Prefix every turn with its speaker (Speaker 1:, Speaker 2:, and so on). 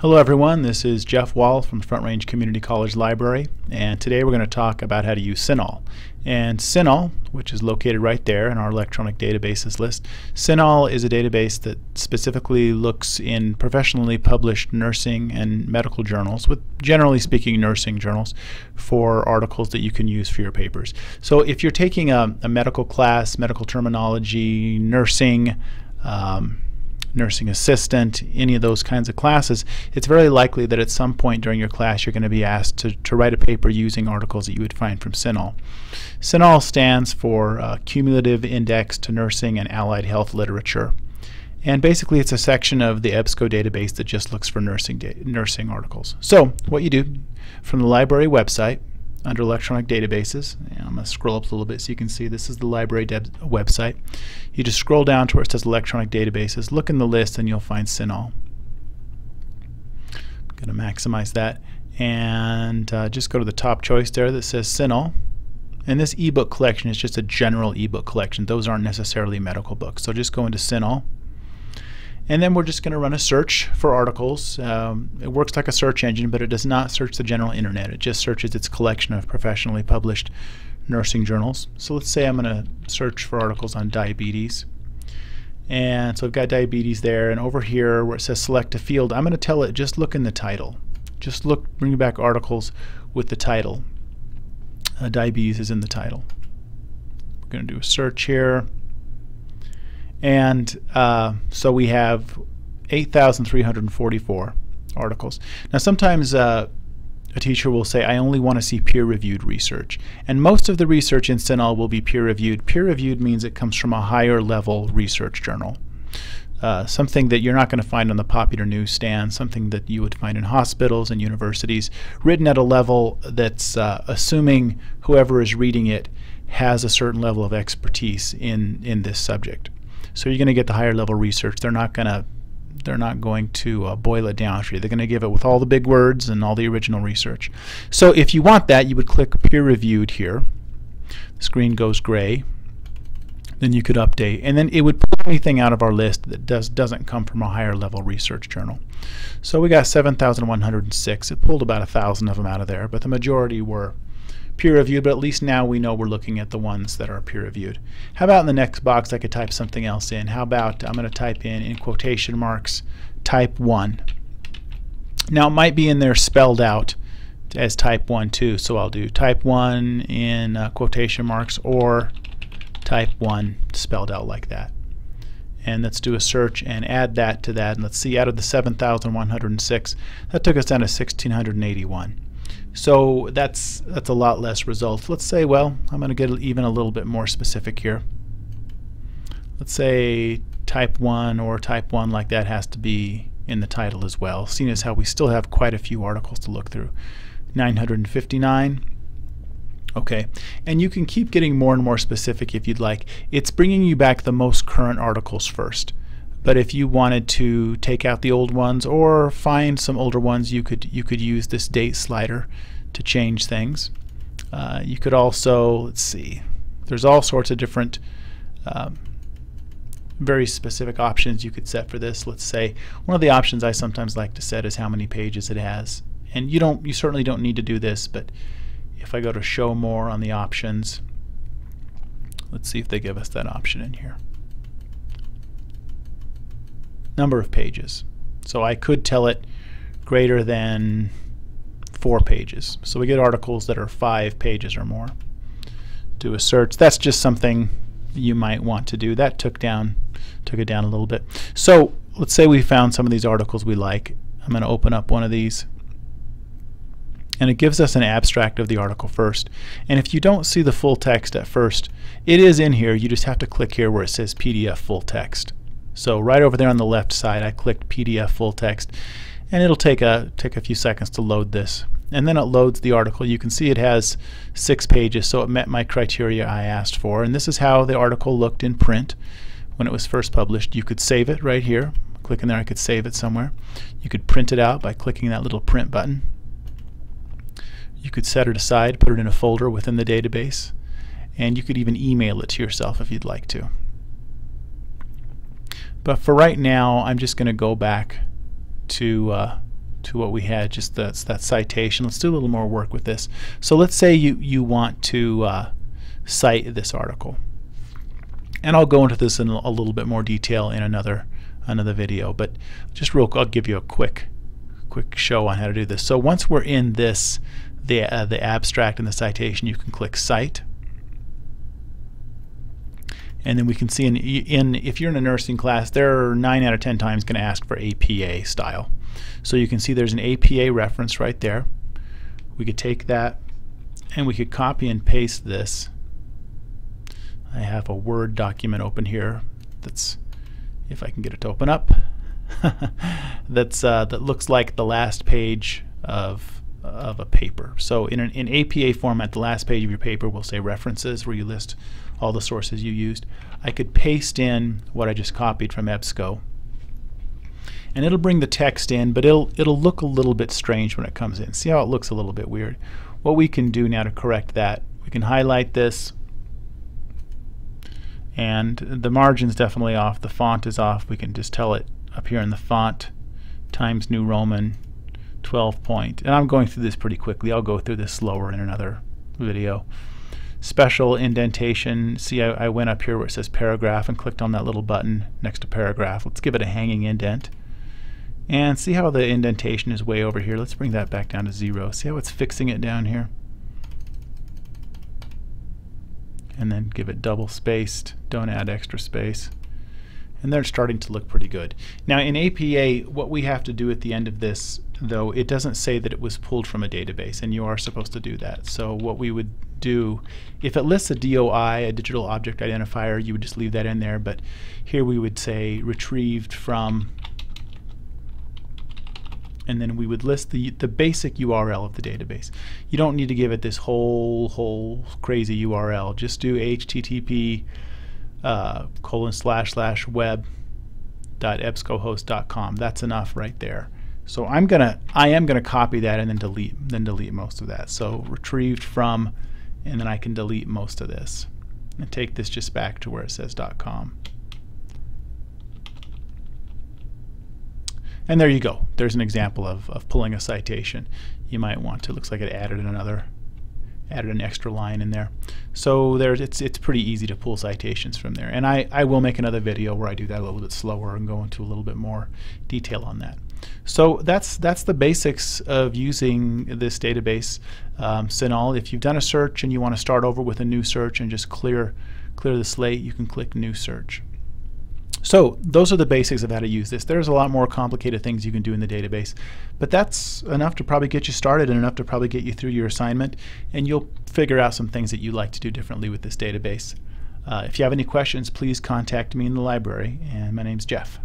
Speaker 1: Hello everyone, this is Jeff Wall from Front Range Community College Library and today we're going to talk about how to use CINAHL. And CINAHL, which is located right there in our electronic databases list, CINAHL is a database that specifically looks in professionally published nursing and medical journals, with generally speaking nursing journals, for articles that you can use for your papers. So if you're taking a, a medical class, medical terminology, nursing, um, nursing assistant, any of those kinds of classes, it's very likely that at some point during your class you're going to be asked to, to write a paper using articles that you would find from CINAHL. CINAHL stands for uh, Cumulative Index to Nursing and Allied Health Literature. And basically it's a section of the EBSCO database that just looks for nursing, nursing articles. So what you do from the library website, under electronic databases. And I'm going to scroll up a little bit so you can see this is the library website. You just scroll down to where it says electronic databases, look in the list and you'll find CINAHL. I'm going to maximize that and uh, just go to the top choice there that says CINAHL. And this ebook collection is just a general ebook collection. Those aren't necessarily medical books. So just go into CINAHL and then we're just going to run a search for articles. Um, it works like a search engine, but it does not search the general internet. It just searches its collection of professionally published nursing journals. So let's say I'm going to search for articles on diabetes. And so I've got diabetes there, and over here where it says select a field, I'm going to tell it just look in the title. Just look, bring back articles with the title. Uh, diabetes is in the title. We're going to do a search here. And uh, so we have 8,344 articles. Now sometimes uh, a teacher will say, I only want to see peer-reviewed research. And most of the research in CINAHL will be peer-reviewed. Peer-reviewed means it comes from a higher level research journal. Uh, something that you're not going to find on the popular newsstand, something that you would find in hospitals and universities, written at a level that's uh, assuming whoever is reading it has a certain level of expertise in, in this subject. So you're going to get the higher level research. They're not going to they're not going to uh, boil it down for you. They're going to give it with all the big words and all the original research. So if you want that, you would click peer reviewed here. The screen goes gray. Then you could update, and then it would pull anything out of our list that does doesn't come from a higher level research journal. So we got 7,106. It pulled about a thousand of them out of there, but the majority were peer reviewed, but at least now we know we're looking at the ones that are peer reviewed. How about in the next box I could type something else in? How about I'm going to type in, in quotation marks, type 1. Now it might be in there spelled out as type 1 too, so I'll do type 1 in uh, quotation marks or type 1 spelled out like that. And let's do a search and add that to that. And let's see, out of the 7,106, that took us down to 1,681. So that's that's a lot less results. Let's say, well, I'm going to get even a little bit more specific here. Let's say type 1 or type 1 like that has to be in the title as well, seeing as how we still have quite a few articles to look through. 959. Okay, and you can keep getting more and more specific if you'd like. It's bringing you back the most current articles first. But if you wanted to take out the old ones or find some older ones, you could you could use this date slider to change things. Uh, you could also let's see, there's all sorts of different um, very specific options you could set for this. Let's say one of the options I sometimes like to set is how many pages it has. And you don't you certainly don't need to do this, but if I go to show more on the options, let's see if they give us that option in here number of pages. So I could tell it greater than four pages. So we get articles that are five pages or more. Do a search. That's just something you might want to do. That took down took it down a little bit. So let's say we found some of these articles we like. I'm going to open up one of these and it gives us an abstract of the article first. And if you don't see the full text at first, it is in here. You just have to click here where it says PDF full text. So right over there on the left side, I clicked PDF full text, and it'll take a take a few seconds to load this. And then it loads the article. You can see it has six pages, so it met my criteria I asked for. And this is how the article looked in print when it was first published. You could save it right here. Clicking there, I could save it somewhere. You could print it out by clicking that little print button. You could set it aside, put it in a folder within the database, and you could even email it to yourself if you'd like to. But for right now, I'm just going to go back to uh, to what we had, just that's that citation. Let's do a little more work with this. So let's say you, you want to uh, cite this article. And I'll go into this in a little bit more detail in another another video, but just real I'll give you a quick quick show on how to do this. So once we're in this the uh, the abstract and the citation, you can click cite. And then we can see in, in if you're in a nursing class, they're 9 out of 10 times going to ask for APA style. So you can see there's an APA reference right there. We could take that and we could copy and paste this. I have a Word document open here that's, if I can get it to open up, that's uh, that looks like the last page of of a paper. So in an in APA format, the last page of your paper will say references, where you list all the sources you used. I could paste in what I just copied from EBSCO, and it'll bring the text in, but it'll it'll look a little bit strange when it comes in. See how it looks a little bit weird? What we can do now to correct that, we can highlight this, and the margin's definitely off. The font is off. We can just tell it up here in the font Times New Roman 12 point. And I'm going through this pretty quickly. I'll go through this slower in another video. Special indentation. See, I, I, went up here where it says paragraph and clicked on that little button next to paragraph. Let's give it a hanging indent. And see how the indentation is way over here. Let's bring that back down to zero. See how it's fixing it down here? And then give it double spaced. Don't add extra space and they're starting to look pretty good. Now in APA, what we have to do at the end of this, though, it doesn't say that it was pulled from a database, and you are supposed to do that. So what we would do, if it lists a DOI, a digital object identifier, you would just leave that in there, but here we would say retrieved from and then we would list the the basic URL of the database. You don't need to give it this whole whole crazy URL. Just do HTTP uh, colon slash slash web dot ebscohost.com. That's enough right there. So I'm gonna I am gonna copy that and then delete then delete most of that. So retrieved from and then I can delete most of this and take this just back to where it says dot .com. And there you go. There's an example of, of pulling a citation. You might want to. Looks like it added another added an extra line in there. So there's it's it's pretty easy to pull citations from there. And I, I will make another video where I do that a little bit slower and go into a little bit more detail on that. So that's that's the basics of using this database, um, CINAHL. If you've done a search and you want to start over with a new search and just clear clear the slate, you can click New Search. So those are the basics of how to use this. There's a lot more complicated things you can do in the database, but that's enough to probably get you started and enough to probably get you through your assignment, and you'll figure out some things that you like to do differently with this database. Uh, if you have any questions, please contact me in the library, and my name's Jeff.